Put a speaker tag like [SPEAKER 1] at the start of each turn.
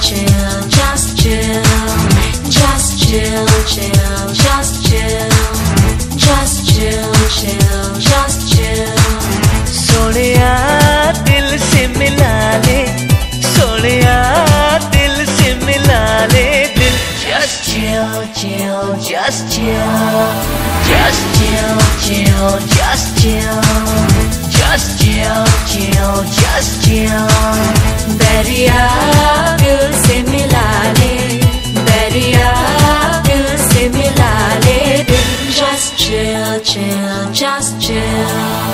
[SPEAKER 1] chill, just chill, just chill, chill, just chill, just chill, chill, just chill.
[SPEAKER 2] Sonia दिल से मिला ले, सोनिया दिल से मिला ले दिल.
[SPEAKER 1] Just chill, chill, just chill, just chill, chill, just chill, just chill, chill, just chill. just chill.